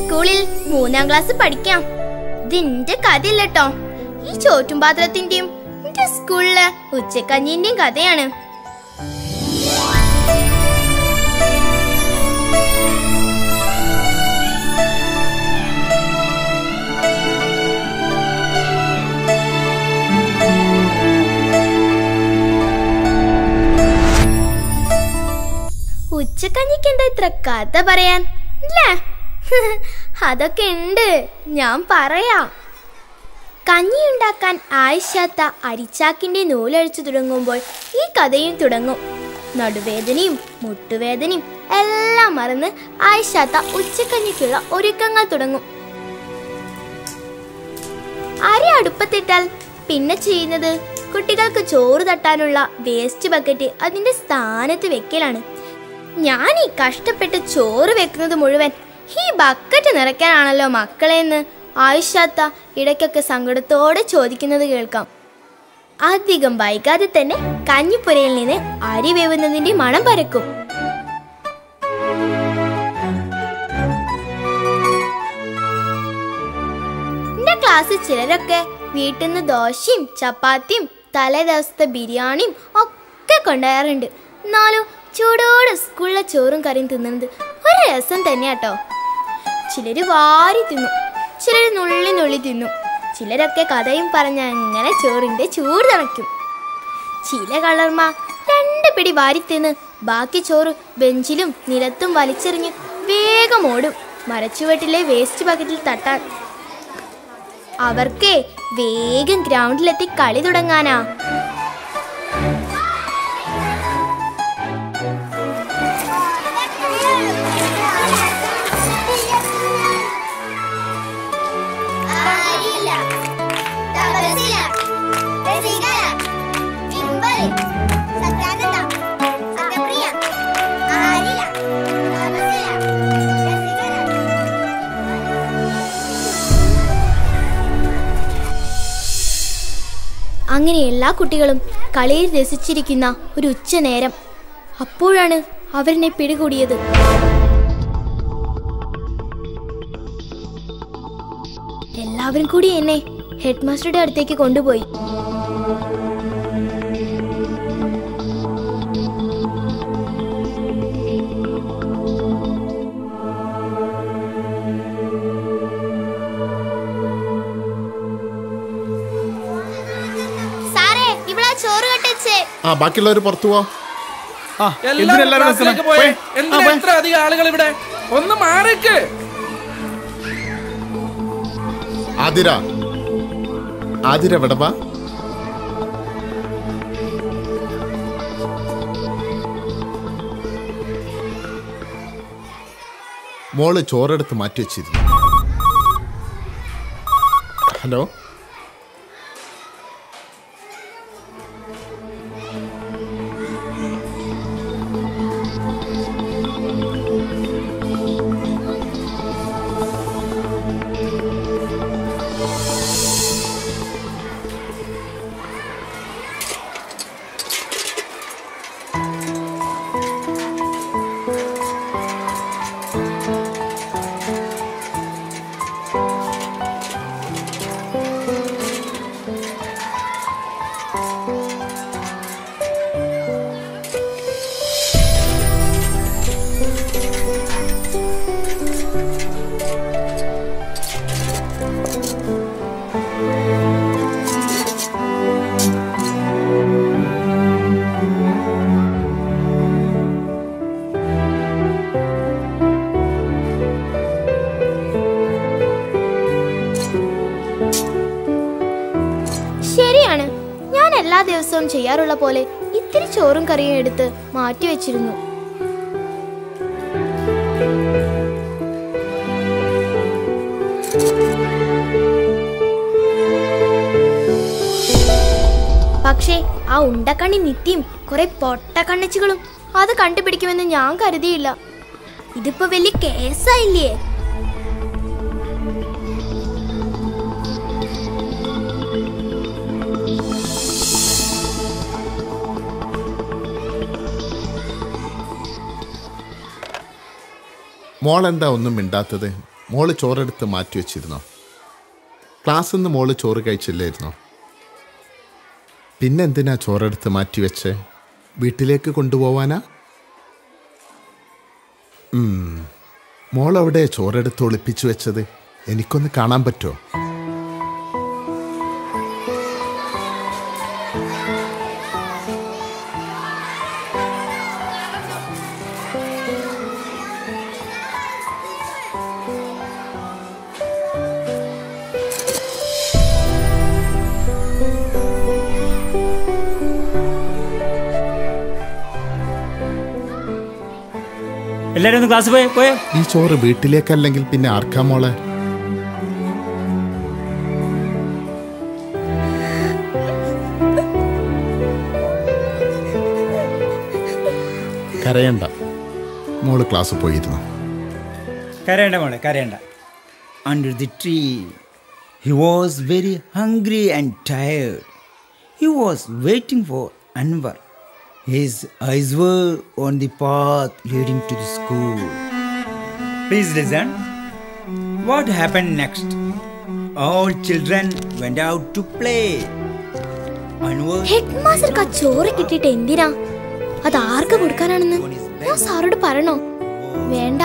സ്കൂളിൽ മൂന്നാം ക്ലാസ് പഠിക്കാം. ഇതിന്റെ കഥയില്ലട്ടോ. ഈ ചോറ്റും പാത്രത്തിന്റെയും എന്റെ സ്കൂളിലെ ഉച്ചക്കഞ്ഞിന്റെയും കഥയാണ്. ഉച്ചക്കഞ്ഞിക്ക് എന്താ ഇത്ര കഥ പറയാൻ? അല്ലേ അതൊക്കെ ഉണ്ട്. ഞാൻ പറയാം. കഞ്ഞിയുണ്ടാക്കാൻ ആയിശാത്ത ആയിഷാത്ത അരിച്ചാക്കിന്റെ നൂലഴിച്ചു തുടങ്ങുമ്പോൾ ഈ കഥയും തുടങ്ങും. നടുവേദനയും മുട്ടുവേദനയും എല്ലാം മറന്ന് ആയിഷാത്ത ഉച്ചക്കഞ്ഞിക്കുള്ള ഒരുക്കങ്ങൾ തുടങ്ങും. അരി അടുപ്പത്തിട്ടാൽ പിന്നെ ചെയ്യുന്നത് കുട്ടികൾക്ക് ചോറ് തട്ടാനുള്ള വേസ്റ്റ് ബക്കറ്റ് അതിന്റെ സ്ഥാനത്ത് വെക്കലാണ്. ഞാൻ ഈ കഷ്ടപ്പെട്ട് ചോറ് വെക്കുന്നത് മുഴുവൻ ഈ ബക്കറ്റ് നിറയ്ക്കാനാണല്ലോ മക്കളെന്ന് ആയിഷാത്ത ഇടയ്ക്കൊക്കെ സങ്കടത്തോടെ ചോദിക്കുന്നത് കേൾക്കാം. അധികം വൈകാതെ തന്നെ കഞ്ഞിപ്പുരയിൽ നിന്ന് അരി വേവുന്നതിന്റെ മണം പരക്കും. എന്റെ ക്ലാസ്സിൽ ചിലരൊക്കെ വീട്ടിൽ നിന്ന് ദോശയും ചപ്പാത്തിയും തലേ ദിവസത്തെ ബിരിയാണിയും ഒക്കെ കൊണ്ടുവരാറുണ്ട്. എന്നാലും ചൂടോടെ സ്കൂളിലെ ചോറും കറിയും തിന്നുന്നത് ഒരു രസം തന്നെയാട്ടോ. ചിലര് വാരി തിന്നു. ചിലർ നുള്ളി നുള്ളി തിന്നു. ചിലരൊക്കെ കഥയും പറഞ്ഞ് അങ്ങനെ ചോറിന്റെ ചൂട് തണയ്ക്കും ചില കളർമ രണ്ട് പിടി വാരി തിന്ന് ബാക്കി ചോറ് ബെഞ്ചിലും നിലത്തും വലിച്ചെറിഞ്ഞ് വേഗം ഓടും. മരച്ചുവട്ടിലെ വേസ്റ്റ് ബക്കറ്റിൽ തട്ടാൻ. അവർക്കേ വേഗം ഗ്രൗണ്ടിലെത്തി കളി തുടങ്ങാനാ. കുട്ടികളും കളിയിൽ രസിച്ചിരിക്കുന്ന ഒരു ഉച്ച നേരം. അപ്പോഴാണ് അവരെന്നെ പിടികൂടിയത്. എല്ലാവരും കൂടി എന്നെ ഹെഡ് മാസ്റ്ററുടെ അടുത്തേക്ക് കൊണ്ടുപോയി. ബാക്കിയുള്ളവർ പുറത്തു പോവാം. ഇത്ര അധികം ആളുകൾ ഇവിടെ? ഒന്ന് മാറിക്ക്. ആതിര. ആതിര വിടവാ മോൾ ചോറെടുത്ത് മാറ്റി വെച്ചിരുന്നു. ഹലോ? ദിവസവും ചെയ്യാറുള്ള പോലെ ഇത്തിരി ചോറും കറിയും എടുത്ത് മാറ്റിവെച്ചിരുന്നു പക്ഷേ ആ ഉണ്ടക്കണ്ണി നിത്യം കുറെ പൊട്ടക്കണ്ണിച്ചുകളും അത് കണ്ടുപിടിക്കുമെന്ന് ഞാൻ കരുതിയില്ല. ഇതിപ്പോ വലിയ കേസായില്ലേ? മോളെന്താ ഒന്നും മിണ്ടാത്തത്? മോൾ ചോറെടുത്ത് മാറ്റി വെച്ചിരുന്നോ? ക്ലാസ്സിൽ നിന്ന് മോൾ ചോറ് കഴിച്ചില്ലായിരുന്നോ? പിന്നെ എന്തിനാ ചോറെടുത്ത് മാറ്റി വെച്ച്? വീട്ടിലേക്ക് കൊണ്ടുപോവാനാ? മോളെവിടെ ചോറെടുത്ത് ഒളിപ്പിച്ചു വെച്ചത് എനിക്കൊന്ന് കാണാൻ പറ്റുമോ? എല്ലാരും ഒന്ന് ക്ലാസ് പോയേ പോയേ. ഈ ചോറ് വീട്ടിലേക്കല്ലെങ്കിൽ പിന്നെ ആർക്കാ മോളെ? കരയണ്ട. മോൾ ക്ലാസ് പോയിരുന്നു. കരയണ്ട മോളെ കരയണ്ട. Under the tree he was very hungry and tired he was waiting for Anwar his eyes were on the path leading to the school. Please listen. What happened next? All children went out to play. Anwar head മാസ്റ്റർക്ക് ആ ചോറ് കിട്ടിയിട്ട് എന്തിനാ അത് ആർക്ക് കൊടുക്കാനാണെന്ന് ഞാൻ സാറോട് പറയണോ വേണ്ട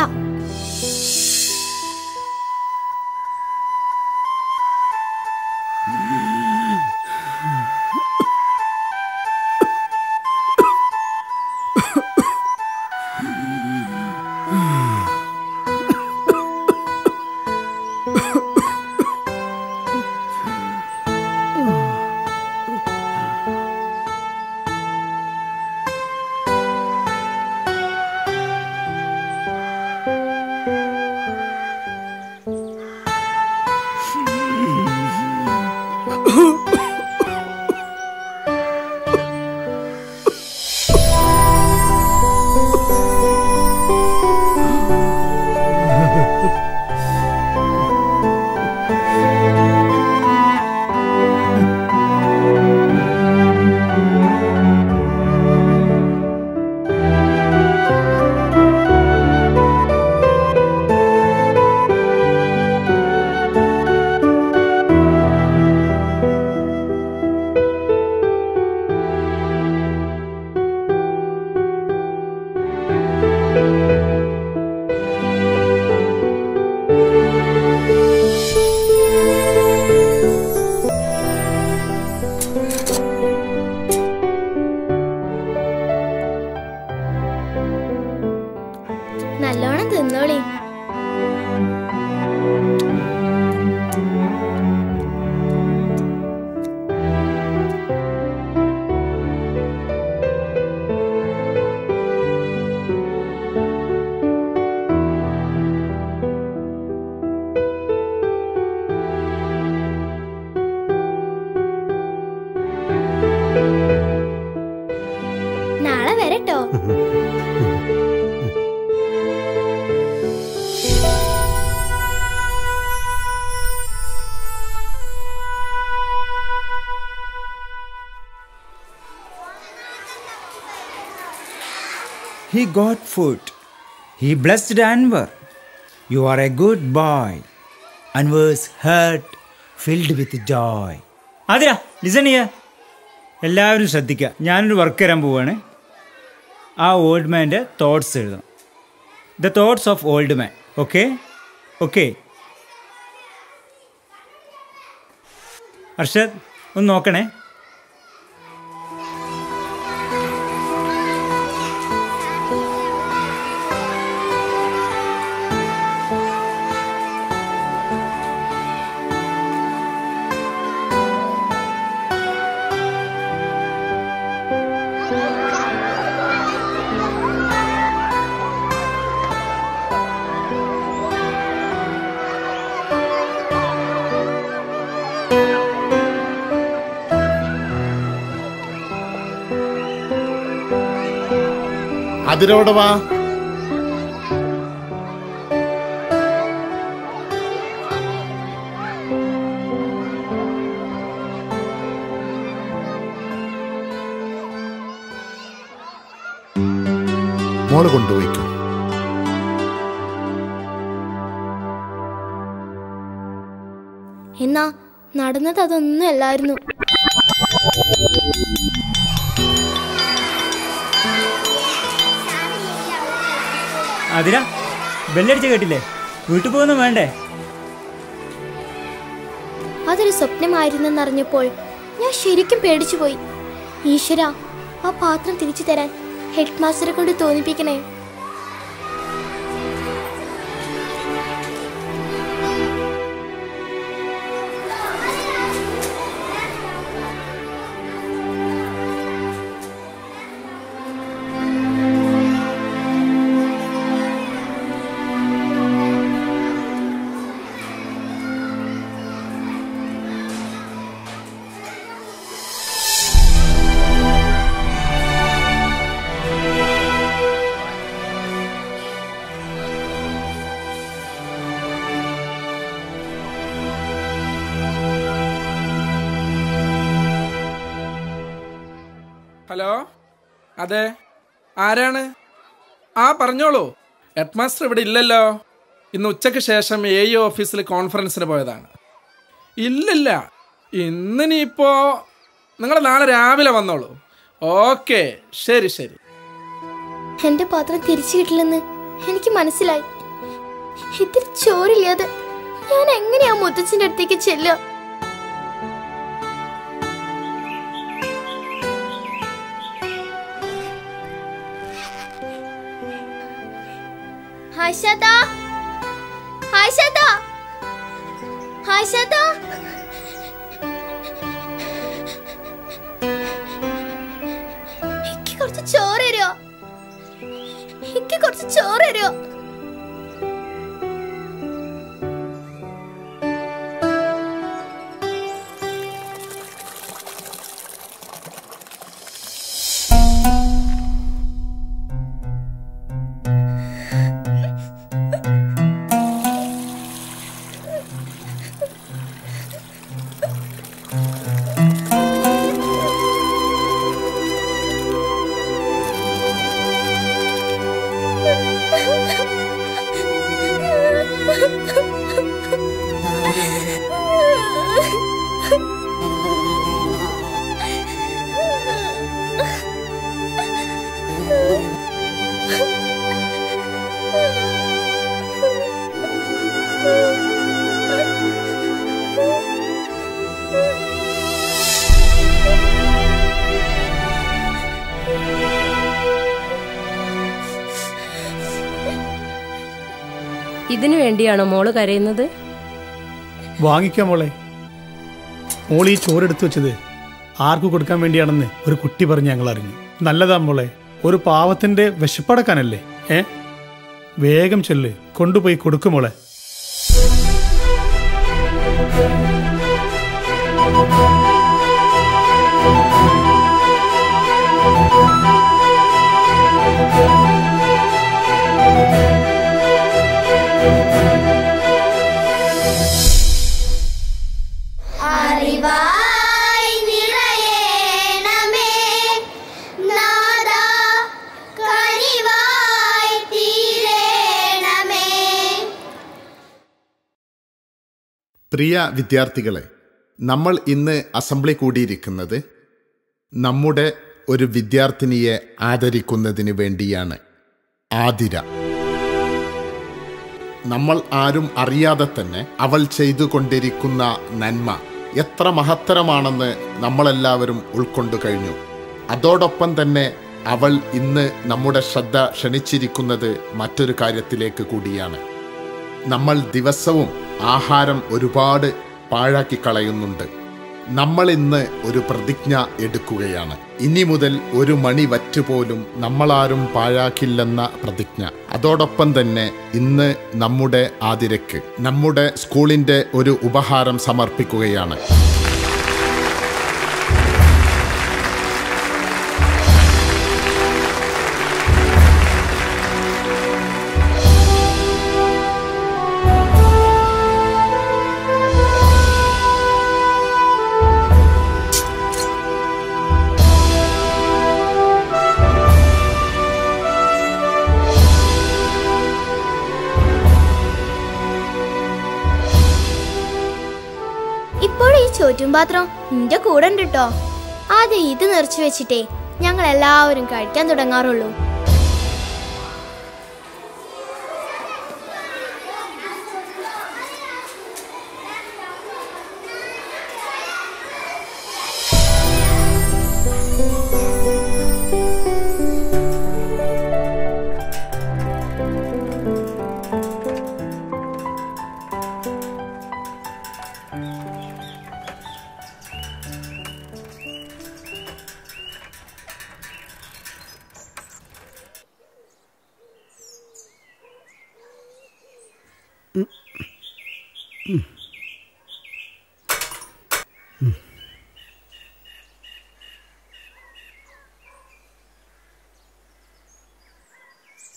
He got food. He blessed Anwar. You are a good boy. Anwar's heart filled with joy. Athira listen ചെയ്യ എല്ലാവരും ശ്രദ്ധിക്കുക ഞാനൊരു വർക്ക് തരാൻ പോവുകയാണ് ആ ഓൾഡ് മാന്റെ തോട്ട്സ് എഴുതണം the thoughts of old man okay okay Arshad ഒന്ന് നോക്കണേ അതിരോടെ കൊണ്ടുപോയിക്കോ എന്നാ നടന്നത് അതൊന്നും അല്ലായിരുന്നു. അതിരാ ബെല്ലടിച്ച കേട്ടില്ലേ? വീട്ടിൽ പോകുന്നു വേണ്ടേ? അതൊരു സ്വപ്നമായിരുന്നെന്നറിഞ്ഞപ്പോൾ ഞാൻ ശരിക്കും പേടിച്ചുപോയി. ഈശ്വര ആ പാത്രം തിരിച്ചു തരാൻ ഹെഡ് മാസ്റ്ററെ കൊണ്ട് തോന്നിപ്പിക്കണേ. ഹലോ? അതെ. ആരാണ്? ആ പറഞ്ഞോളൂ. ഹെഡ് മാസ്റ്റർ ഇവിടെ ഇല്ലല്ലോ. ഇന്ന് ഉച്ചയ്ക്ക് ശേഷം എ ഇ ഓഫീസിൽ കോൺഫറൻസിന് പോയതാണ്. ഇല്ലില്ല. ഇന്നിനിപ്പോൾ നിങ്ങൾ നാളെ രാവിലെ വന്നോളൂ. ഓക്കെ. ശരി ശരി. എന്റെ പാത്രം തിരിച്ചു കിട്ടില്ലെന്ന് എനിക്ക് മനസ്സിലായി. ഇത്തിരി ചോറില്ലാതെ ഞാൻ എങ്ങനെയാ മുത്തച്ഛന്റെ അടുത്തേക്ക് ചെല്ലുക? ഹർഷദ ഹർഷദ ഹർഷദ എനിക്ക് കുറച്ച് ചോറ് തരുമോ എനിക്ക് കുറച്ച് ചോറ് ഇതിനു വേണ്ടിയാണോ മോൾ കരയുന്നത്? വാങ്ങിക്കാം മോളെ. മോൾ ഈ ചോറെടുത്ത് വെച്ചത് ആർക്ക് കൊടുക്കാൻ വേണ്ടിയാണെന്ന് ഒരു കുട്ടി പറഞ്ഞ് ഞങ്ങൾ അറിഞ്ഞു നല്ലതാ മോളെ. ഒരു പാവത്തിന്റെ വിശപ്പടക്കാനല്ലേ? ഏ? വേഗം ചെല്ല്. കൊണ്ടുപോയി കൊടുക്കും പ്രിയ വിദ്യാർത്ഥികളെ നമ്മൾ ഇന്ന് അസംബ്ലി കൂടിയിരിക്കുന്നത് നമ്മുടെ ഒരു വിദ്യാർത്ഥിനിയെ ആദരിക്കുന്നതിന് വേണ്ടിയാണ് ആതിര. നമ്മൾ ആരും അറിയാതെ തന്നെ അവൾ ചെയ്തുകൊണ്ടിരിക്കുന്ന നന്മ എത്ര മഹത്തരമാണെന്ന് നമ്മളെല്ലാവരും ഉൾക്കൊണ്ടു കഴിഞ്ഞു. അതോടൊപ്പം തന്നെ അവൾ ഇന്ന് നമ്മുടെ ശ്രദ്ധ ക്ഷണിച്ചിരിക്കുന്നത് മറ്റൊരു കാര്യത്തിലേക്ക് കൂടിയാണ്. നമ്മൾ ദിവസവും ആഹാരം ഒരുപാട് പാഴാക്കി കളയുന്നുണ്ട്. നമ്മൾ ഇന്ന് ഒരു പ്രതിജ്ഞ എടുക്കുകയാണ്. ഇനി മുതൽ ഒരു മണി വറ്റുപോലും നമ്മളാരും പാഴാക്കില്ലെന്ന പ്രതിജ്ഞ. അതോടൊപ്പം തന്നെ ഇന്ന് നമ്മുടെ ആതിരക്ക് നമ്മുടെ സ്കൂളിന്റെ ഒരു ഉപഹാരം സമർപ്പിക്കുകയാണ്. ചോറ്റും പാത്രം നിന്റെ കൂടെ ഉണ്ട് കേട്ടോ ആദ്യം ഇത് നിറച്ചു വെച്ചിട്ടേ ഞങ്ങൾ എല്ലാവരും കഴിക്കാൻ തുടങ്ങാറുള്ളൂ.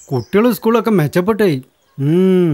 കുട്ടികൾ സ്കൂളൊക്കെ മെച്ചപ്പെട്ടേ ഉം